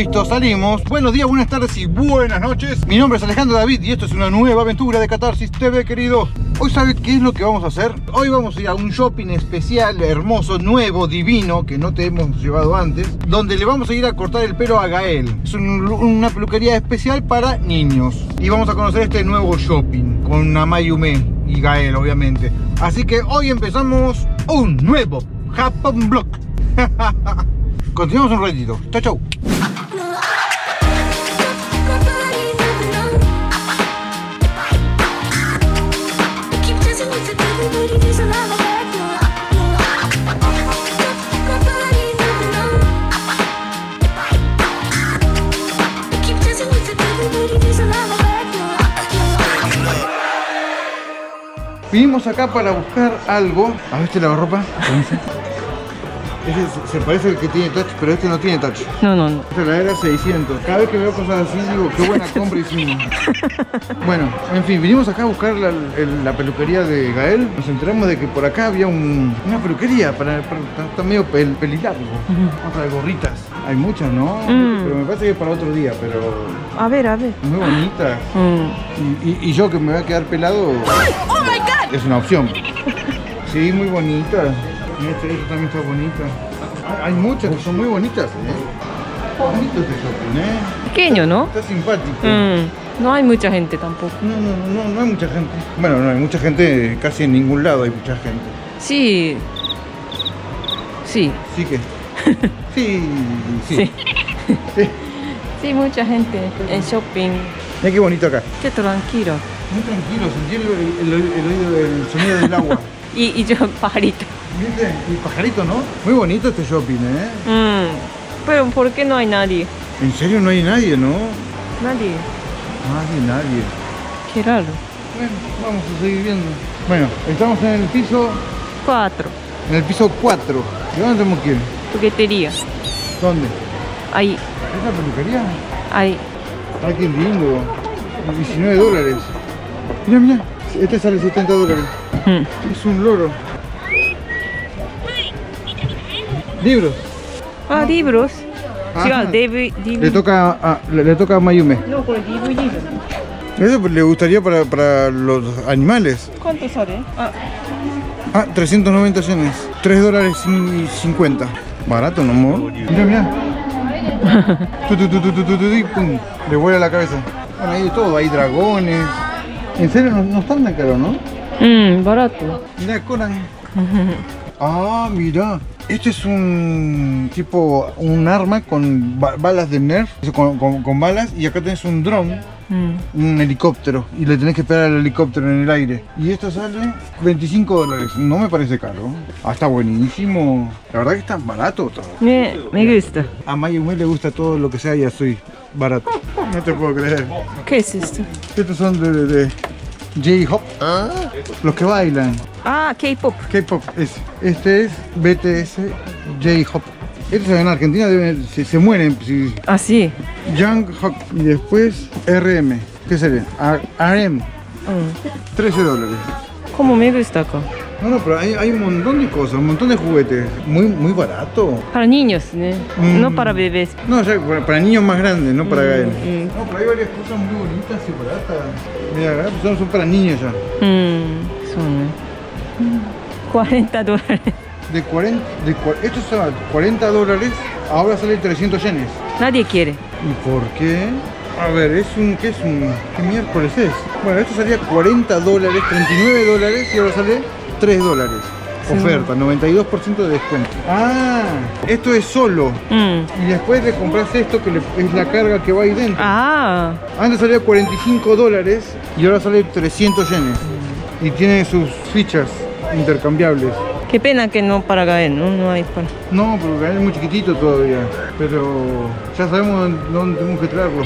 Listo, salimos. Buenos días, buenas tardes y buenas noches. Mi nombre es Alejandro David y esto es una nueva aventura de Catarsis TV, querido. Hoy sabe qué es lo que vamos a hacer. Hoy vamos a ir a un shopping especial, hermoso, nuevo, divino, que no te hemos llevado antes, donde le vamos a ir a cortar el pelo a Gael. Es un- una peluquería especial para niños. Y vamos a conocer este nuevo shopping con Amayume y Gael, obviamente. Así que hoy empezamos un nuevo Japón Block. Continuamos un ratito. Chau, chau. Vinimos acá para buscar algo. A ver este lavarropa. Ese se- se parece al que tiene touch, pero este no tiene touch. No, no, no. Esta es la era 600. Cada vez que veo cosas así digo, qué buena compra hicimos. Bueno, en fin, vinimos acá a buscar la, el- la peluquería de Gael. Nos enteramos de que por acá había un- una peluquería para, para- está, medio pel, pelilargo. Vamos a ver gorritas. Hay muchas, ¿no? Mm. Pero me parece que es para otro día, pero A ver, a ver. muy bonitas. Mm. Y, y- y yo que me voy a quedar pelado. Es una opción. Sí, muy bonita. También está bonita. Hay, hay muchas que son muy bonitas, ¿eh? Bonito este shopping, ¿eh? Pequeño, ¿no? Está simpático. Mm. No hay mucha gente tampoco. No, no, no, no hay mucha gente. Bueno, no hay mucha gente, casi en ningún lado hay mucha gente. Sí. Sí. Sí que. Sí, sí. Sí. sí. Sí, mucha gente en shopping. Mira qué bonito acá. Qué tranquilo. Muy tranquilo, sentir el, el, el oído del sonido del agua. Y, y yo, pajarito. ¿Viste? El pajarito, ¿no? Muy bonito este shopping, ¿eh? Mm. Pero ¿por qué no hay nadie? En serio no hay nadie, ¿no? Nadie. Nadie, nadie. Qué raro. Bueno, vamos a seguir viendo. Bueno, estamos en el piso, Cuatro. en el piso 4. ¿De dónde tenemos que ir? Juguetería. ¿Dónde? Ahí. ¿Es la peluquería? Ahí. Ah, qué lindo. 19 dólares. Mira, mira. Este sale 70 dólares. Mm. Es un loro. Libros. Ah, libros. Le toca a, le, le toca a Mayume. No. Eso le gustaría para, para los animales. ¿Cuánto sale? Ah, Ah, 390 yenes. 3 dólares y 50. Barato, ¿no, amor? Mira, mira. Tu, tu, tu, tu, tu, tu, tu, y pum. Le vuela la cabeza. Bueno, hay de todo. Hay dragones. En serio, no, no están tan caros, ¿no? mm, barato. Mira, Conan. Ah, mira. Este es un tipo, un arma con ba- balas de Nerf, con, con- con balas, y acá tenés un dron, Mm. un helicóptero, y le tenés que pegar al helicóptero en el aire. Y esto sale 25 dólares, no me parece caro. Ah, está buenísimo. La verdad que está barato todo. Me, me gusta. A Mayume le gusta todo lo que sea y así, barato. No te puedo creer. ¿Qué es esto? Estos son de, de- de J-Hop, los que bailan. Ah, K-pop. K-pop es. Este es BTS J-Hop. Estos en Argentina deben- se, se mueren. Si, Ah, sí. Young Hop y después RM. ¿Qué sería? RM. Mm. 13 dólares. ¿Cómo me gusta acá? No, no, pero hay, hay un montón de cosas, un montón de juguetes. Muy, muy barato. Para niños, ¿no? Mm. No para bebés. No, sea, para, para niños más grandes, no para Gael. Mm. No, pero hay varias cosas muy bonitas y baratas. Mira, acá son, son para niños ya. Mm, son, ¿eh? 40 dólares. De 40, de, estos son 40 dólares, ahora sale 300 yenes. Nadie quiere. ¿Y por qué? A ver, es un, ¿qué es un, qué miércoles es? Bueno, esto salía 40 dólares, 39 dólares y ahora sale 3 dólares. Sí. Oferta, 92% de descuento. Ah, esto es solo. Mm. Y después le compras esto que le- es la carga que va ahí dentro. Ah, Antes salía 45 dólares y ahora sale 300 yenes. Y tiene sus fichas intercambiables. qué pena que no para Gael, ¿no? No hay para... No, porque es muy chiquitito todavía. Pero ya sabemos dónde- dónde tenemos que traerlo.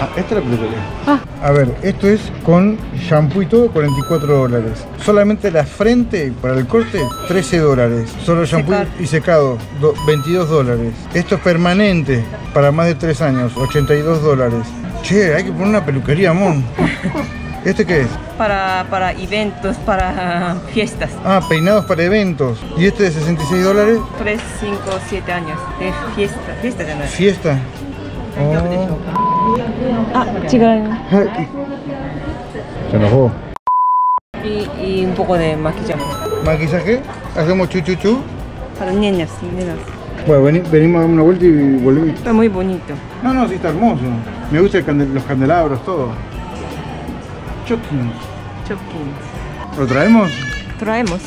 Ah, esta es la peluquería. Ah. A ver, esto es con shampoo y todo, 44 dólares. Solamente la frente para el corte, 13 dólares. Solo shampoo Secar. y secado, do- 22 dólares. Esto es permanente para más de 3 años, 82 dólares. Che, hay que poner una peluquería, amor. ¿Este qué es? Para, para eventos, para fiestas. Ah, peinados para eventos. ¿Y este de 66 dólares? 3, 5, 7 años de fiesta. Fiesta de. Fiesta. Oh. Ah, chica. Se enojó. Y, y un poco de maquillaje. ¿Maquillaje? ¿Hacemos chu chu chu? Para niñas, nenas. Bueno, veni- venimos a dar una vuelta y volvemos. Está muy bonito. No, no, sí está hermoso. Me gustan los candelabros, todo. Choking. Chopkins. ¿Lo traemos? Traemos.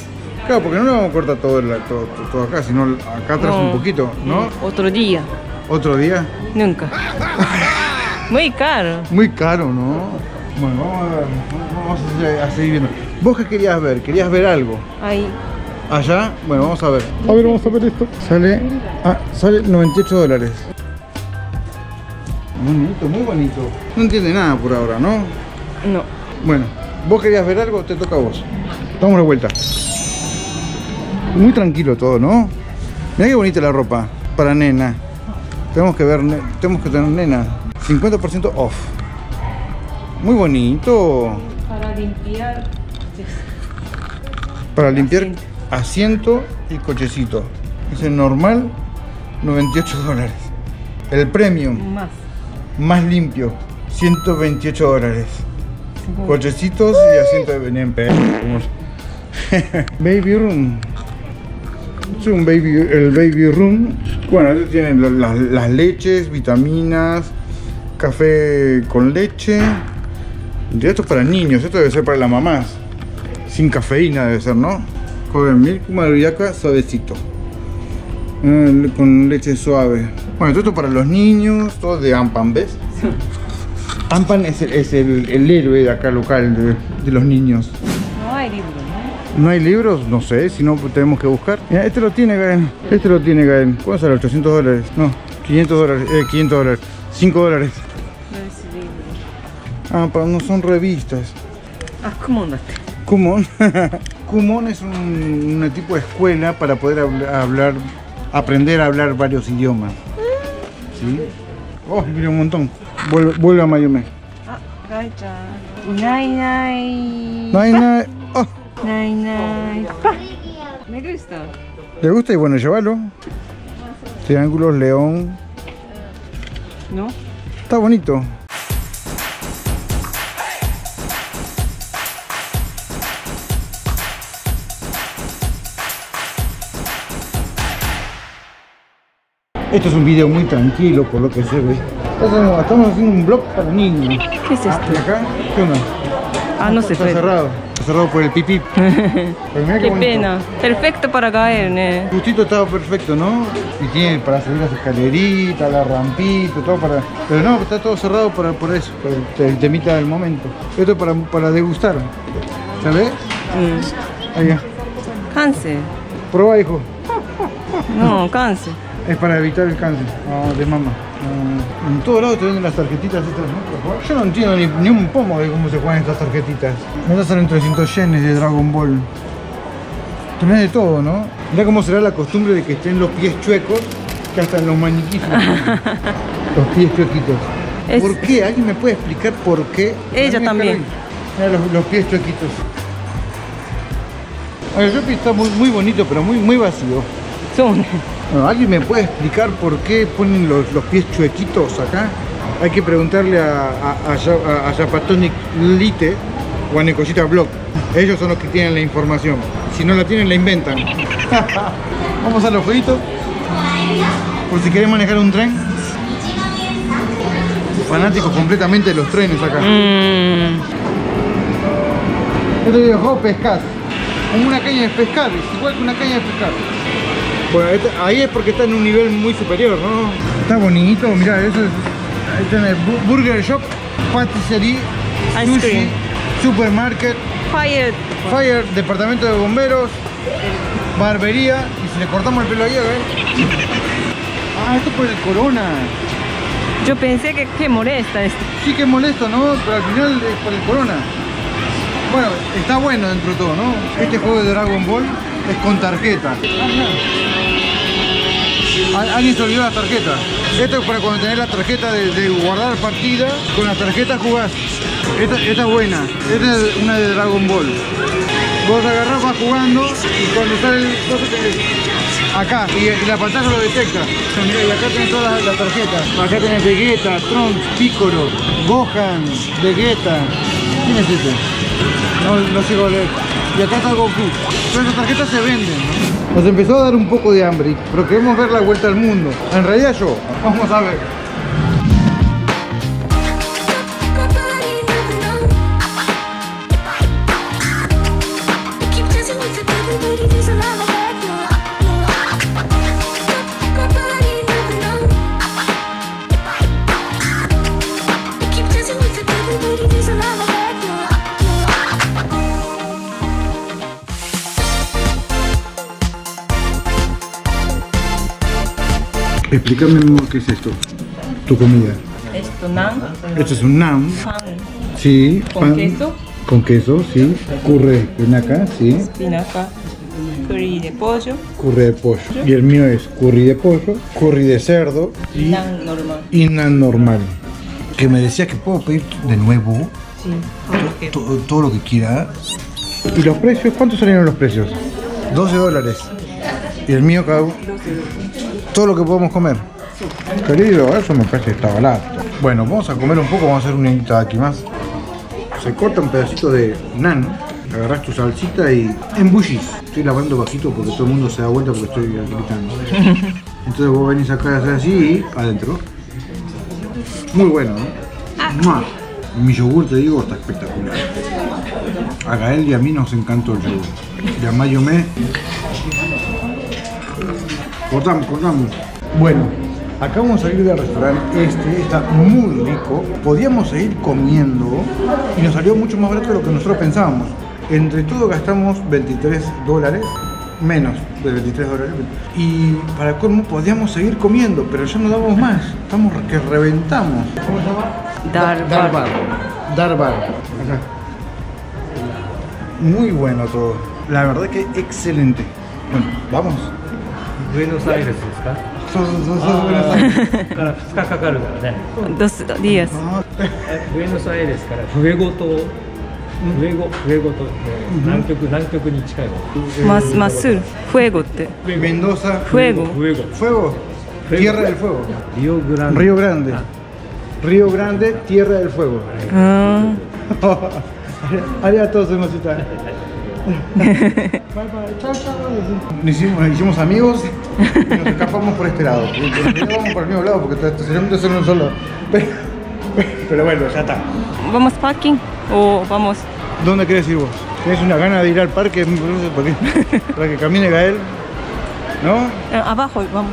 Claro, porque no lo vamos a cortar todo, el- todo, todo- todo acá, sino acá atrás un poquito, ¿no? Otro día. Otro día. Nunca. muy caro. Muy caro, ¿no? Bueno, vamos a, ver, vamos a seguir- a seguir viendo. ¿Vos qué querías ver? ¿Querías ver algo? Ahí. ¿Allá? Bueno, vamos a ver. A ver, vamos a ver esto. Sale, ah, sale 98 dólares. Bonito, muy bonito. No entiende nada por ahora, ¿no? No. Bueno, ¿vos querías ver algo? Te toca a vos. Damos la vuelta. Muy tranquilo todo, ¿no? Mirá qué bonita la ropa para nena. Tenemos que ver, ne- tenemos que tener nena. 50% off. Muy bonito. Para limpiar. Para limpiar asiento y cochecito. Dice normal, 98 dólares. El premium, Más. más limpio, 128 dólares. Cochecitos y asiento de Benempe. baby room. Es un baby, el baby room. Bueno, tiene la- la- las leches, vitaminas, café con leche. Y esto es para niños, esto debe ser para las mamás. Sin cafeína debe ser, ¿no? Joven milk, mariaca, suavecito. Eh, con leche suave. Bueno, todo esto para los niños, todo de Ampan, ¿ves? Ampan es el, es el, el héroe de acá local, de, de los niños. No hay libro, ¿no? ¿No hay libros? No sé, si no pues tenemos que buscar. Mira, este lo tiene Gael. Este lo tiene Gael. ¿Cuánto sale? 800 dólares. No, 500 dólares. Eh, 500 dólares. 5 dólares. Ah, pero no son revistas. Ah, ¿cómo andaste? Kumon. Kumon es un, un tipo de escuela para poder habla- hablar, aprender a hablar varios idiomas. ¿Sí? Oh, mira un montón. Vuelve, vuelve a Mayome. Ah, Gai-chan. Nai nai. Oh, Nai nai. Pa. Me gusta. ¿Le gusta? Y bueno, llévalo. Triángulos, león. ¿No? Está bonito. Esto es un video muy tranquilo por lo que se ve. Estamos, estamos haciendo un blog para niños. ¿Qué es Ah, ¿y esto? acá? ¿Qué onda? Ah, no se Está fue. cerrado. Está cerrado por el pipí. Qué pena. Perfecto para caer, ¿eh? Justito estaba perfecto, ¿no? Y tiene para subir las escaleritas, la rampita, todo para... Pero no, está todo cerrado por, por eso, por el, el temita del momento. Esto es para, para degustar. ¿Sabes? Mm. Allá. Cáncer. Prueba, hijo. No, cáncer. Es para evitar el cáncer de mama. En todos lados te venden las tarjetitas estas, ¿no? Yo no entiendo ni, ni un pomo de cómo se juegan estas tarjetitas. Me salen 300 yenes de Dragon Ball. Tenés de todo, ¿no? Mirá cómo será la costumbre de que estén los pies chuecos, que hasta los maniquíes. los pies chuequitos. Es- ¿Por qué? ¿Alguien me puede explicar por qué? Ella también. Mirá los, los pies chuequitos. El shopping está muy, muy bonito, pero muy, muy vacío. Son. Bueno, ¿Alguien me puede explicar por qué ponen los, los pies chuequitos acá? Hay que preguntarle a, a, a, a- Yapatonic Lite o a Necosita Blog. Ellos son los que tienen la información. Si no la tienen, la inventan. Vamos a los jueguitos. Por si querés manejar un tren. Fanáticos completamente de los trenes acá. Mm. Este videojuego pescar. Como una caña de pescar, es igual que una caña de pescar. Bueno, este- ahí es porque está en un nivel muy superior, ¿no? Está bonito, mira, eso es. Ahí Burger Shop, Patisserie, Ice Sushi, cream. Supermarket, Fire. Fire, Departamento de Bomberos, Barbería. Y si le cortamos el pelo ahí, a ver. Ah, esto es por el corona. Yo pensé que qué molesta esto. Sí que es molesto, ¿no? Pero al final es por el corona. Bueno, está bueno dentro de todo, ¿no? Este juego de Dragon Ball es con tarjeta. Alguien se olvidó la tarjeta. Esto es para cuando tenés la tarjeta de, guardar partida. Con la tarjeta jugás. Esta, es buena. Esta es una de Dragon Ball. Vos agarrás, vas jugando y cuando sale el Acá, y, la pantalla lo detecta. Y acá tenés todas las, las tarjetas. Acá tenés Vegeta, Trunks, Piccolo, Gohan, Vegeta. ¿Quién es este? No, no cuál es. Y acá está Goku. Todas esas tarjetas se venden. ¿no? Nos empezó a dar un poco de hambre, pero queremos ver la vuelta al mundo. En realidad yo, vamos a ver. Explícame qué es esto, tu comida. Esto, nan, Esto es un pan, sí. ¿Con queso? Con queso, sí. Curry de acá, sí. espinaca, curry de pollo, Curry de pollo. Y el mío es curry de pollo, curry de cerdo y, nan normal. y naan normal. Que me decía que puedo pedir de nuevo Sí, todo lo que- todo, todo lo que quiera. ¿Y los precios? ¿Cuántos salieron los precios? 12 dólares. Y el mío cada. Todo lo que podemos comer. Querido, eso me parece que está barato. Bueno, vamos a comer un poco, vamos a hacer un aquí más. Se corta un pedacito de nan, agarras tu salsita y embullís. Estoy lavando bajito porque todo el mundo se da vuelta porque estoy gritando. Entonces vos venís acá a hacer así y adentro. Muy bueno, ¿no? ¡Mua! Mi yogur, te digo, está espectacular. A Gael y a mí nos encantó el yogur. Y a Mayomé. Cortamos, cortamos. Bueno, acabamos de salir del restaurante. Este está muy rico. Podíamos seguir comiendo y nos salió mucho más barato de lo que nosotros pensábamos. Entre todo gastamos 23 dólares, menos de 23 dólares. Y para colmo podíamos seguir comiendo, pero ya no damos más. Estamos que reventamos. ¿Cómo se llama? Dar Dar bar. Dar bar. Acá. Muy bueno todo. La verdad que excelente. Bueno, vamos. ブエノスアイレスですか？そうそうそうそう。ブエノスアイレスから2日かかるからね。ドスディアスブエノスアイレスからフエゴ島フエゴフエゴ島南極南極に近い方マスマスフエゴって？メンドサフエゴフエゴフエゴ Tierra エゴ。ブ Fuego. Río Grande. Río Grande. ゴ ありがとうございました。Bye bye. Chao, chao. Nos hicimos, nos hicimos amigos y nos escapamos por este lado. Vamos por el mismo lado porque estacionamiento es en un solo. Pero, pero bueno, ya está. ¿Vamos parking o vamos? ¿Dónde querés ir vos? ¿Tienes una gana de ir al parque? Para que camine Gael. ¿No? Ah, Abajo, vamos.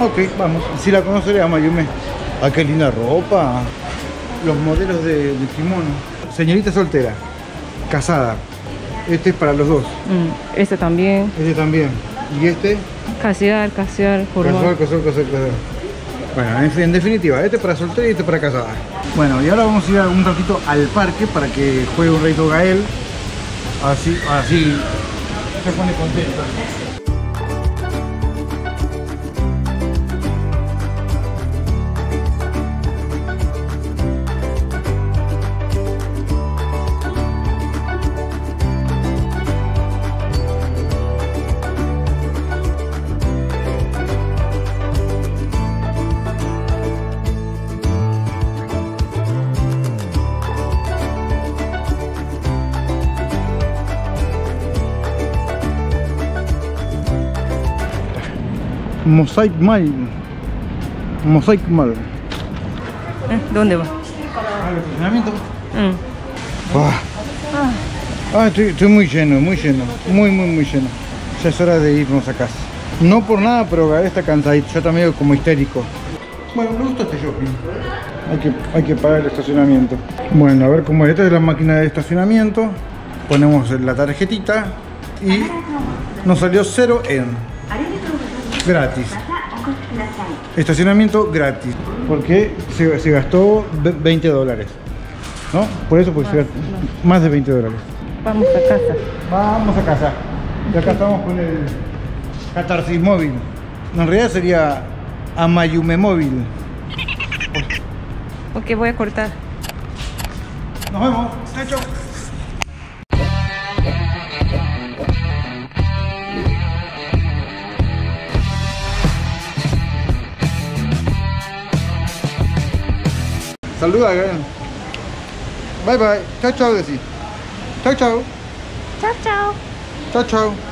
Ok, vamos. Si la conoceré a Mayume. Ah, qué linda ropa. Los modelos de, de kimono. Señorita soltera. Casada. Este es para los dos. Mm, este también. Este también. Y este, Casear, casear, casual, formal. casual, casual, casual. Bueno, en, fin, en definitiva, este para soltera y este para casada. Bueno, y ahora vamos a ir un ratito al parque para que juegue un ratito Gael. Así, así se pone contento. Mosaic Mall. Mosaic Mall. Eh, ¿Dónde va? Al estacionamiento. Mm. Ah, Ah, estoy, estoy muy lleno, muy lleno. Muy, muy, muy lleno. Ya es hora de irnos a casa. No por nada, pero está cansadito. Ya está medio como histérico. Bueno, me gusta este shopping. Hay que, hay que pagar el estacionamiento. Bueno, a ver cómo es. Esta es la máquina de estacionamiento. Ponemos la tarjetita y nos salió 0 en gratis. Estacionamiento gratis. Porque se, se gastó ve- 20 dólares. ¿No? Por eso, porque se gastó más de 20 dólares. Vamos a casa. Vamos a casa. Y acá estamos con el Catarsis móvil. En realidad sería Amayume móvil. Ok, voy a cortar. Nos vemos. Chao. Saluda, Gael. Bye bye. Chao, chao, decí. Chao, chao. Chao, chao. Chao, chao.